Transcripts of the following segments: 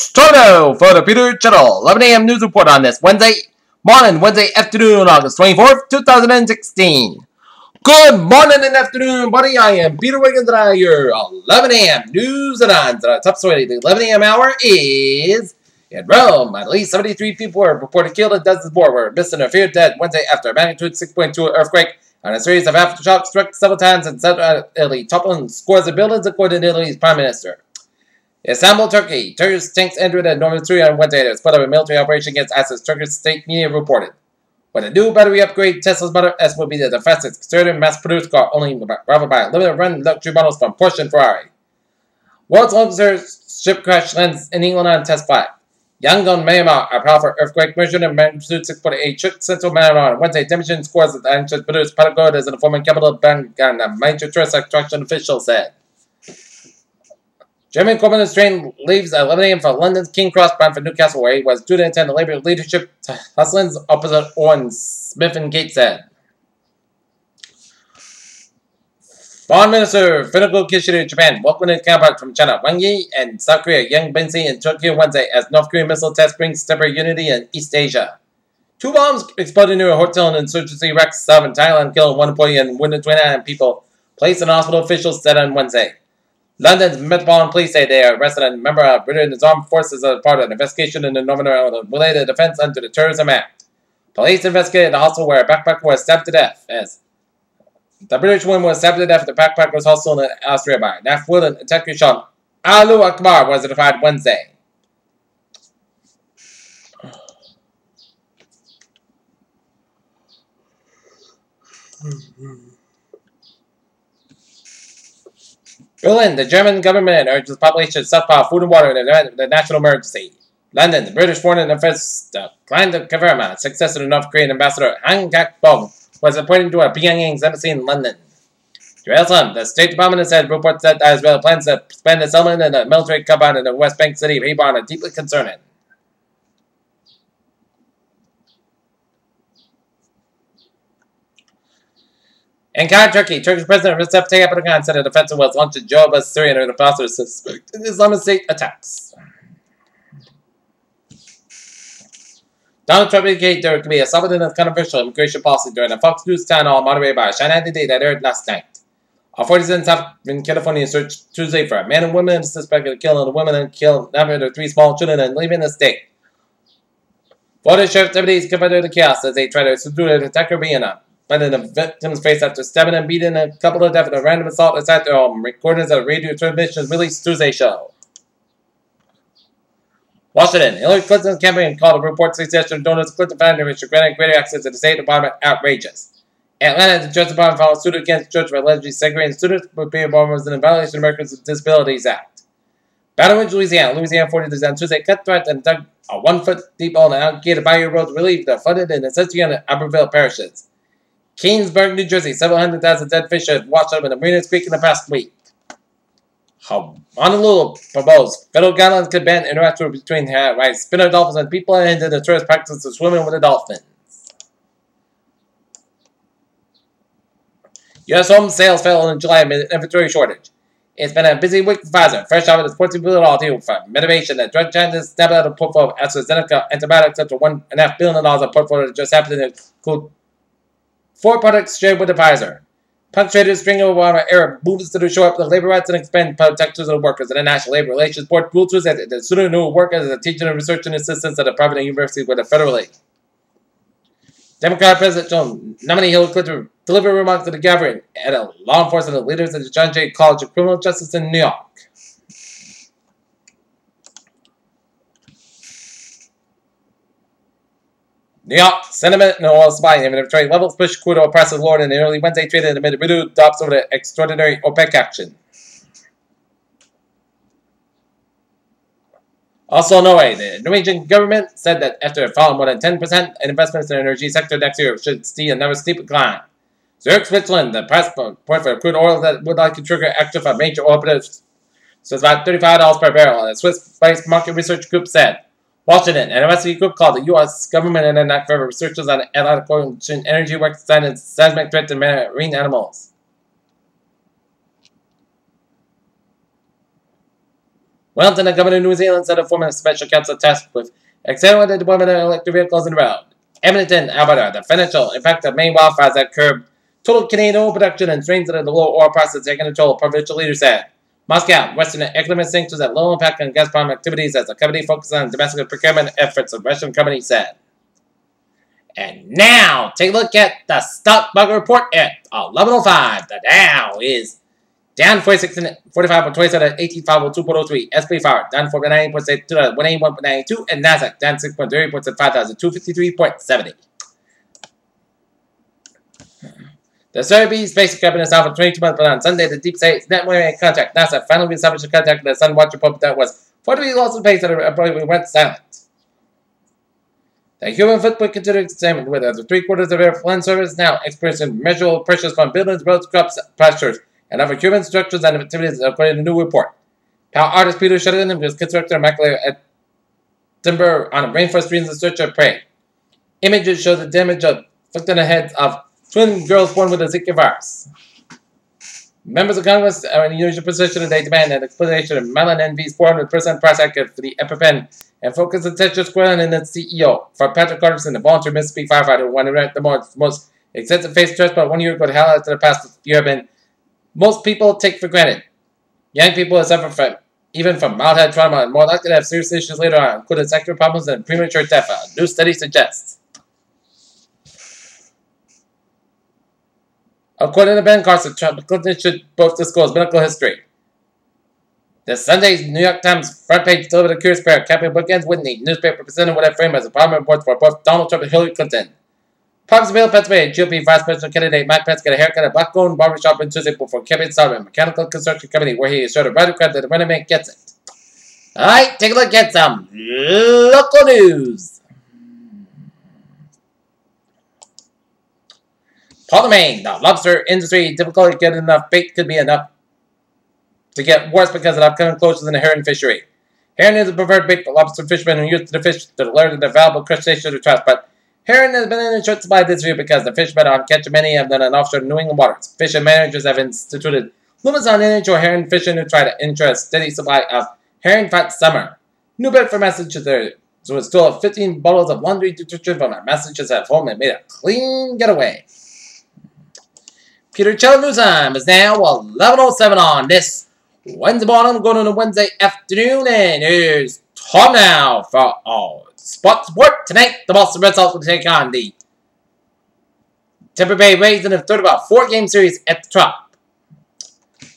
It's Toto for the Peter Channel 11 a.m. news report on this Wednesday morning, Wednesday afternoon, August 24th, 2016. Good morning and afternoon, buddy. I am Peter Wiggins and I your 11 a.m. news and on. Tonight's episode of the 11 a.m. hour is in Rome. At least 73 people were reported killed and dozens more were missing or feared dead Wednesday after a magnitude 6.2 earthquake and a series of aftershocks struck several times in southern Italy, toppling scores of buildings, according to Italy's prime minister. Istanbul, Turkey. Turkish tanks entered a Syria on Wednesday as part of a military operation against ISIS, Turkish state media reported. With a new battery upgrade, Tesla's Model S will be the fastest conservative mass-produced car, only rivaled by limited run luxury models from Porsche and Ferrari. World's longest ship crash lands in England on test flight. Yangon, Myanmar, a powerful earthquake measured in magnitude 6.8 shook central Myanmar on Wednesday. Demonstration scores that the anxious produced Patagonia in the former capital of Bagan, a major tourist attraction official said. German Communist train leaves at 11 a.m. for London's King Cross bound for Newcastle, where he was due to attend the Labour leadership to Hustlin's opposite Owen Smith and Gate said. Foreign Minister Fumio Kishida of Japan welcomed counterpart from China, Wang Yi, and South Korea, Yang Binsi, in Tokyo Wednesday as North Korean missile test brings temporary unity in East Asia. Two bombs exploded near a hotel in insurgency wreck south in Thailand, killing one employee and wounded 29 people, placed in hospital officials said on Wednesday. London's Metropolitan Police say they arrested a member of Britain's armed forces as part of an investigation in the Northern Ireland related offense under the Terrorism Act. Police investigated the hostel where a backpacker was stabbed to death as the British woman was stabbed to death at the backpacker's hostel in Austria by Naf Willen attacker Sean Alu Akbar was identified Wednesday. Hmm, hmm. Berlin, the German government urges the population to stockpile food and water in the national emergency. London, the British Foreign Affairs declined to confirm a success of the North Korean ambassador Han Gak-bong was appointed to a Pyongyang's embassy in London. Jerusalem, the State Department has said reports that Israel plans to expand a settlement and the military compound in the West Bank city of Hebron are deeply concerning. In Khan, Turkey, Turkish President Recep Tayyip Erdogan said an offensive was launched in Joba, Syria, and the suspected Islamic State attacks. Donald Trump indicated there could be a solid and controversial immigration policy during a Fox News town hall moderated by Sean Hannity that aired last night. Authorities in South in California searched Tuesday for a man and woman suspected of killing a woman and killing their three small children and leaving the state. Florida Sheriff deputies confronted the chaos as they tried to subdue the attacker being in the victim's face after stabbing and beating a couple of death in a random assault inside their home. Recordings of radio transmissions released Tuesday show. Washington. Hillary Clinton's campaign called a report suggesting donors Clinton Foundation granted greater access to the State Department outrageous. Atlanta, the Justice Department filed suit against Judge for allegedly segregating students with being bombers in violation of Americans with Disabilities Act. Baton Rouge, Louisiana. Louisiana 40 on Tuesday cut threat and dug a one-foot deep hole in an alligator bayou road to relieve the flooded and on the Iberville parishes. Keansburg, New Jersey. 700,000 dead fish have washed up in the Marinas Creek in the past week. Honolulu proposed federal guidelines could ban interaction between right, spinner dolphins and people and the tourist practice of swimming with the dolphins. U.S. home sales fell in July amid inventory shortage. It's been a busy week for Pfizer. Fresh off its $14 billion deal for Medivation, the drug giant snapped out of portfolio of AstraZeneca antibiotics up to $1.5 billion of portfolio that just happened to include Four products shared with the Pfizer. Punctuated string of water Arab moves to shore the labor rights and expand protections of workers. The National Labor Relations Board to that the student who work as a teacher and research and assistants at a private university with a federal aid. Democrat President John nominee Hillary Clinton delivered remarks to the gathering at a law enforcement leaders at the John Jay College of Criminal Justice in New York. New York sentiment and oil supply and trade levels push crude oil prices lower in the early Wednesday traded amid renewed drops over the extraordinary OPEC action. Also, Norway, the Norwegian government said that after falling more than 10% in investments in the energy sector next year should see another steep decline. Zurich, Switzerland, the price point for crude oil that would likely trigger action for major oil producers. So it's about $35 per barrel, the Swiss-based market research group said. Washington, an investigative group called the U.S. government and then for researchers on Atlantic Ocean energy work and seismic threat to marine animals. Wellington, the governor of New Zealand, set a special council task with external the deployment of electric vehicles in the road. Edmonton, Alberta, the financial effect of main wildfires that curb total Canadian oil production and strains of the low oil prices taking control, provincial leaders said. Moscow, Western economic sanctions at low impact on Gazprom activities as the company focuses on domestic procurement efforts, the Russian company said. And now, take a look at the stock market report at 11.05. The Dow is down 46 and 45 point 27 at 18,502.03. SP Power down 49.6 to 181.92. And NASDAQ down 6.30 points at 5,253.70. The Serbies basic cabinet is for 22 months, but on Sunday, the Deep State net money contract NASA finally established a with the Sun Watch Republic that was 40 losses paid that abruptly went silent. The human footprint continued examined with over three quarters of air land service now experiencing measurable pressures from buildings, roads, crops, pastures, and other human structures and activities according to a new report. Power artist Peter Sheridan was constructed a McLeod at timber on a rainforest region in search of prey. Images show the damage on the heads of Twin girls born with a Zika virus. Members of Congress are in a unusual position and they demand an explanation of Mylan NV's 400% price hike for the EpiPen and focus attention squarely on the CEO. For Patrick Hardison, the volunteer Mississippi firefighter, one of the most, most extensive face transplant one year ago to hell after the past year have been most people take for granted. Young people have suffered from even from mild head trauma and more likely to have serious issues later on, including sexual problems and premature death. A new study suggests. According to Ben Carson, Trump Clinton should both disclose medical history. The Sunday's New York Times front page delivered a curious pair of capping bookends Whitney, newspaper presented what I framed as a problem report for both Donald Trump and Hillary Clinton. Parksville, Pennsylvania, GOP Vice presidential candidate Mike Pence got a haircut at Blackstone Barbershop in Tuesday before campaign started a mechanical construction company where he assured a right credit that the renovate gets it. Alright, take a look at some local news. Maine, the lobster industry difficulty getting enough bait could be enough to get worse because of the upcoming closures in the herring fishery. Herring is a preferred bait for lobster fishermen who use the fish to lure the valuable crustaceans to trust, but herring has been in short supply this year because the fishermen aren't catching many of them in offshore New England waters. Fishing managers have instituted limits on inshore herring fishing to try to ensure a steady supply of herring fat summer. New bit for Massachusetts so it stole 15 bottles of laundry detergent from my Massachusetts at home and made a clean getaway. Peter News time is now 11.07 on this Wednesday morning, going on a Wednesday afternoon, and here's Tom now for all Spot Sport. Tonight, the Boston Red Sox will take on the Tampa Bay Rays in a third of a four-game series at the top.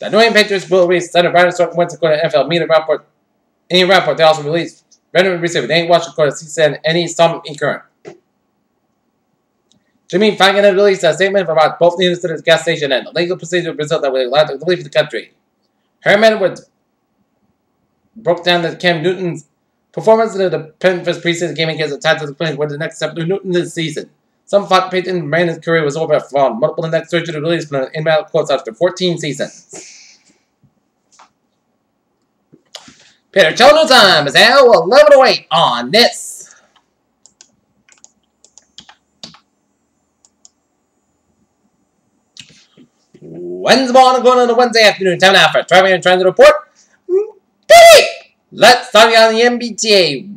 The New England Patriots will release Center Brandon Stark Wentz according to NFL media report. Any report, they also released random receiver Nate Washington according to CSN any some current. Jimmy Fallon released a statement about both the incident at gas station and the legal procedure in Brazil that would allow them to leave the country. Herman would broke down that Cam Newton's performance in the Memphis preseason game against the Titans playing with the next step to Newton this season. Some thought Peyton Manning's career was over from multiple neck surgery release from an invalid quotes after 14 seasons. Peter Children's time is now 11.08 on this Wednesday morning going on into Wednesday afternoon. Time now for Traffic and Transit Report. Let's start on the MBTA.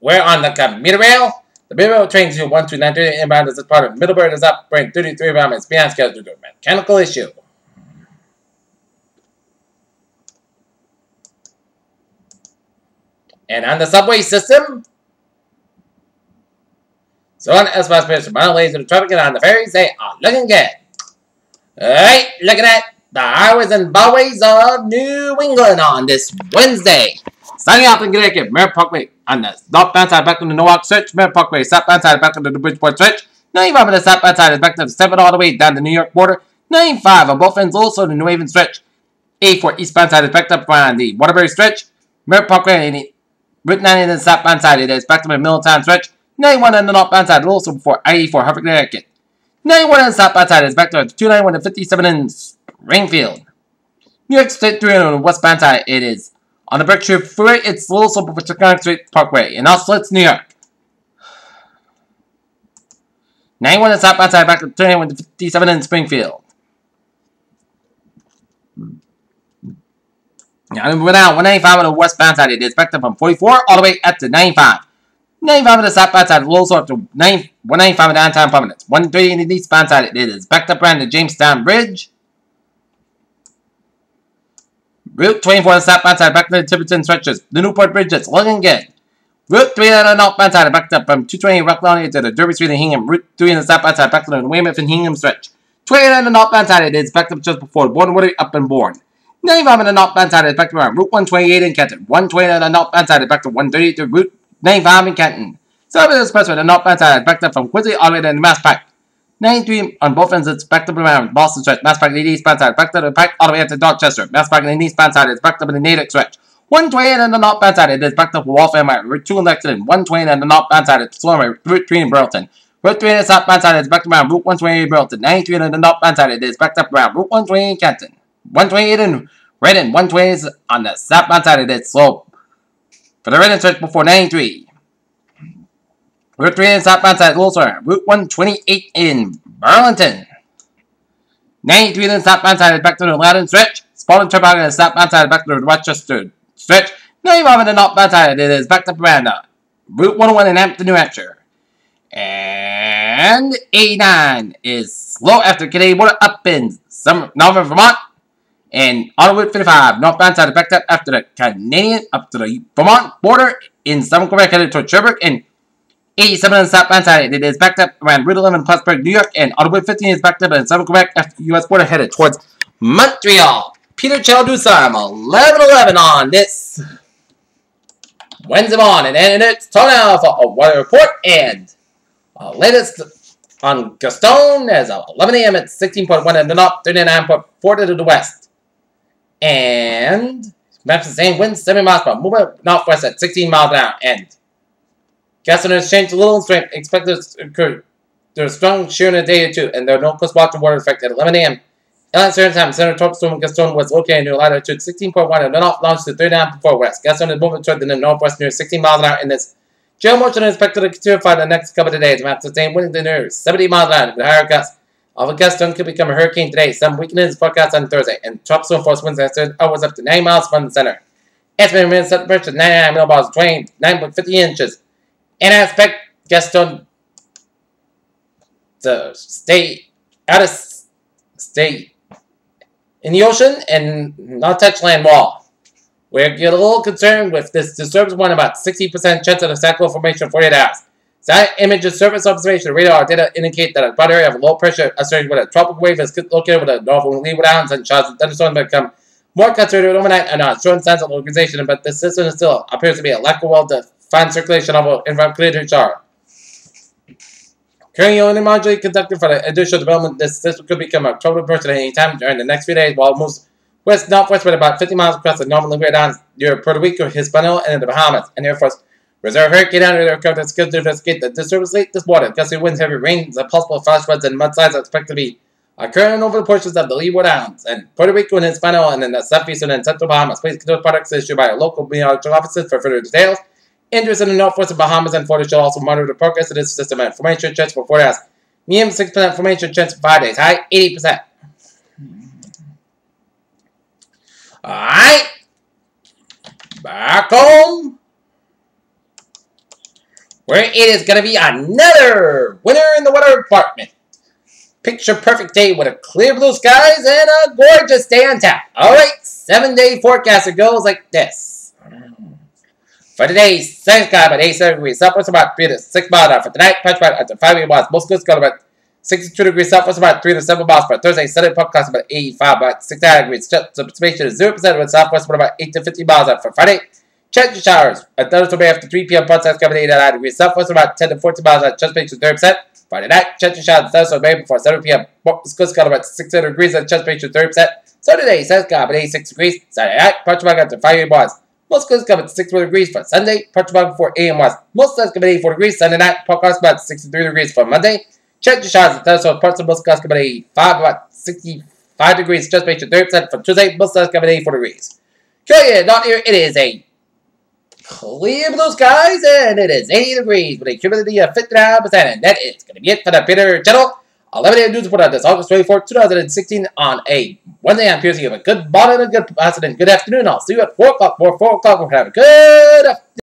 We're on the commuter rail. The Middleborough train to 12930 inbound is part of Middleborough is up, bring 33 around its beyond schedule due to mechanical issue. And on the subway system, so on S-Bus Bridge, mile ways of the traffic and on the ferries, they are looking good. Alright, looking at that. The highways and byways of New England on this Wednesday. Starting off in Connecticut, Merritt Parkway on the southbound side back to the Norwalk stretch, Merritt Parkway southbound side back to the Bridgeport stretch, 95 on the southbound side is back to the 7 all the way down the New York border, 95 on both ends also the New Haven stretch, 84 eastbound side is back up on the Waterbury stretch, Merritt Parkway and Route 90 on the southbound side it is back to the Middletown stretch, 91 on the northbound side also before I-84 Hartford, Connecticut. 91 on southbound side is back to 291 and 57 in Springfield. New York State 300 on the westbound side it is. On the Berkshire Freeway, it's Little Slope over Chicago Street Parkway. In it's New York. 91 on southbound side back to 291 and 57 in Springfield. And we're now 195 on the westbound side. It is backed up from 44 all the way up to 95. 95 on the southbound side, low up to 9, 195 on the downtown Providence. 130 on the eastbound side. It is backed up around the Jamestown Bridge. Route 24 on southbound side, back to the Tiverton stretches. The Newport Bridge is looking. Route 3 on the northbound side, backed up from 220 Rockland to the Derby Street and Hingham. Route 3 on the southbound side, back to the Weymouth and Hingham stretch. 20 on the northbound side, it is backed up just before Bourne up and Bourne. 95 on the northbound side is back to around Route 128 in Canton. 120 on the northbound side is back to 130 to Route 95 in Canton. Southern Expressway, the northbound side is backed up from Quincy all the Mass Pike. 93 on both ends, it's backed up around Boston stretch. Mass Pike, the eastbound side, the Pike all the way up to Dorchester. Mass Pike, the eastbound side is in the Natick stretch. 120 on the northbound side, it is backed up for Waltham Route 2 in Lexington. 120 on the northbound side, it's slower Route 3 in Burlington. Route 3 on the southbound side is backed up around Route 128 in Burlington. 93 on the northbound side, it is backed up around Route 128 in Canton. 128 in Reading, 120 is on the southbound side of this slope. For the Reading stretch before 93. Route 3 in southbound side, Wilson. Route 128 in Burlington. 93 in southbound side back to the Loudon stretch. Spaulding Turbo on the southbound side back to the Rochester stretch. 95 in the northbound side, it is back to Miranda. Route 101 in Hampton, New Hampshire. And 89 is slow after Canadian border up in some Northern Vermont. And Route 55, northbound side backed up after the Canadian up to the Vermont border in Southern Quebec headed toward Sherbrooke. And 87 on southbound side, it is backed up around Route 11 Plattsburgh, New York. And Route 15 is backed up in Southern Quebec after the U.S. border headed towards Montreal. Peter Chaldusam, 11-11 on this Wednesday morning. And it's time now for a weather report and latest on Gaston as of 11 a.m. at 16.1 in the north, 39.4 to the west. And Memphis same winds 7 miles per hour, moving northwest at 16 miles an hour. And Gaston has changed a little in strength, expected to occur. There's strong shear in the day two, and there are no coast-watch water effect at 11 a.m. At certain time, Center Top Storm Gaston was located near latitude 16.1 and then off launched to 39.4 west. Gaston is moving toward the northwest near 16 miles an hour in this Gale motion is expected to continue for the next couple of days. Maps sustain winds in near 70 miles an hour with higher gusts. Alpha Gaston could become a hurricane today. Some weakness forecast on Thursday. And storm force winds are upwards up to 9 miles from the center. Estimated wind set pressure 99 millibars, 29.50 inches. And I expect Gaston to stay out of stay in the ocean and not touch land wall. We're a little concerned with this disturbance one about 60% chance of a cyclone formation for 48 hours. Satellite images, surface observation, radar data indicate that a broad area of low pressure associated with a tropical wave is located with a northern Leeward Islands and showers and thunderstorms become more concentrated overnight and are showing signs of localization, but the system still appears to be a lack of well-defined circulation of infrared shower. Currently only marginally conducted for the additional development, this system could become a tropical person at any time during the next few days while most west northwest with about 50 miles across the northern Leeward Islands near Puerto Rico, Hispaniola, and the Bahamas. And Air Force Reserve Hurricane under the aircraft is scheduled to investigate the disturbance late this morning. Gusty winds, heavy rains, and possible flash floods and mudslides are expected to be occurring over the portions of the Leeward Islands and Puerto Rico and Hispaniola and in the southeastern and central Bahamas. Please consider products issued by local meteorological offices for further details. Interest in the northwest of Bahamas and Florida shall also monitor the progress of this system and information chance for 40 hours. Medium 6% information chance for 5 days. High 80%. Alright. Back home. Where it is going to be another winner in the weather department. Picture perfect day with a clear blue skies and a gorgeous day on tap. Alright, seven day forecast goes like this. For today's sun sky about 87 degrees, upwards about 3 to 6 miles an For tonight, punch about up to 5 miles. Most good got about 62 degrees southwest, about 3 to 7 miles per Thursday. Sunday podcast about 85, about 69 degrees. Precipitation is 0% with southwest, about 8 to 50 miles out for Friday. Your showers. At Thursday after 3 p.m. Part size coming 89 degrees southwest, about 10 to 14 miles out. Precipitation is 30%. Friday night, your showers. Thursday Bay before 7 p.m. Coast got about 600 degrees and precipitation 30%. Saturday, South got about 86 degrees. Saturday night, Portugal got to 5 a.m. Most coast come at 64 degrees for Sunday. Portugal before 8 a.m. Most coast come at 84 degrees. Sunday night, podcast about 63 degrees for Monday. Check the shots at Thursday. Parts of most skies come at 85, about 65 degrees. Just make sure 30% for Tuesday. Most skies come at 84 degrees. Okay, not here. It is a clear blue skies, and it is 80 degrees with a humidity of 59%. And that is going to be it for the Peter channel. 11 a.m. news report on this August 24, 2016 on a Wednesday. I'm Pierce. You have a good morning, a good afternoon, good afternoon. I'll see you at 4 o'clock. 4, 4 o'clock. We'll have a good afternoon.